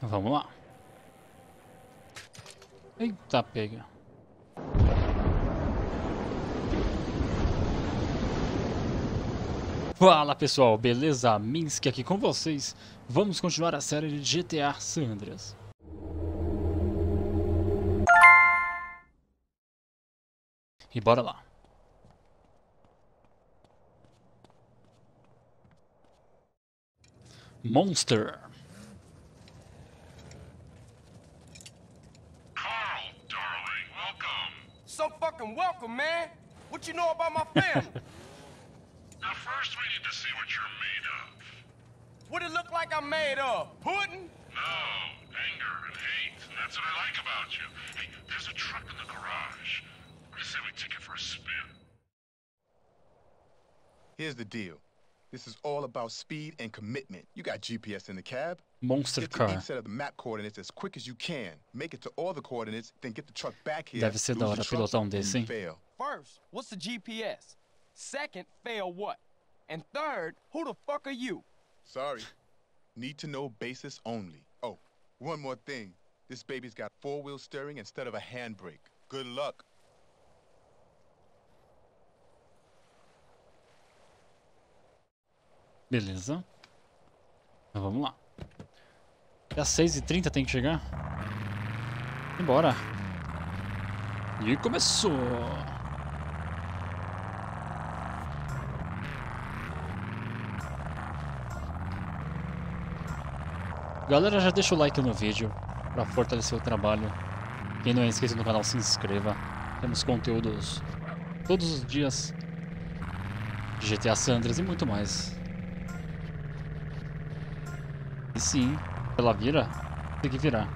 Vamos lá. Eita, pega. Fala pessoal, beleza? Minsk aqui com vocês. Vamos continuar a série de GTA San Andreas. E bora lá. Monster. Fucking welcome, man. What you know about my family? Now, first we need to see what you're made of. what it look like I'm made of? Pudding? No, anger and hate. And that's what I like about you. Hey, there's a truck in the garage. I say we take it for a spin. Here's the deal. This is all about speed and commitment. You got GPS in the cab. Monster Get to Car. set of the map coordinates as quick as you can. Make it to all the coordinates, then get the truck back here. Deve ser da hora the truck, pilotar um and desse, hein? fail. First, what's the GPS? Second, fail what? And third, who the fuck are you? Sorry. Need to know basis only. Oh, one more thing. This baby's got four-wheel steering instead of a handbrake. Good luck. Beleza. Então vamos lá. Até às 6h30 tem que chegar. Embora. E começou. Galera, já deixa o like no vídeo para fortalecer o trabalho. Quem não é inscrito no canal, se inscreva. Temos conteúdos todos os dias de GTA Sandras e muito mais. E sim, ela vira, tem que virar.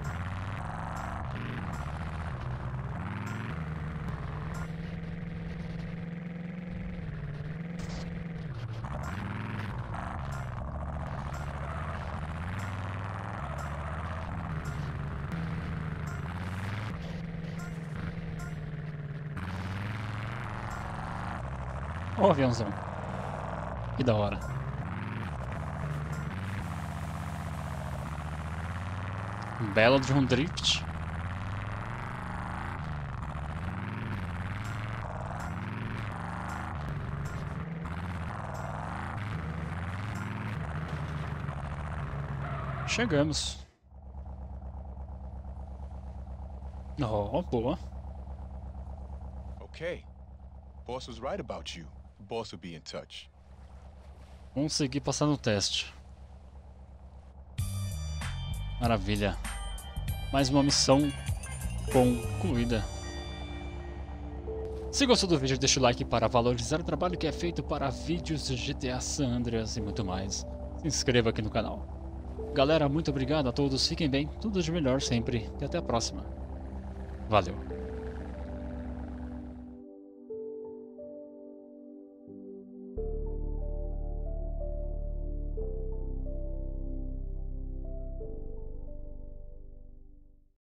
Ó o aviãozão. Que da hora. Um belo de um drift. Chegamos. Oh, boa. Okay. Boss was right about you. The boss will be in touch. Consegui passar no teste. Maravilha. Mais uma missão concluída. Se gostou do vídeo, deixa o like para valorizar o trabalho que é feito para vídeos de GTA San Andreas e muito mais. Se inscreva aqui no canal. Galera, muito obrigado a todos, fiquem bem, tudo de melhor sempre e até a próxima. Valeu.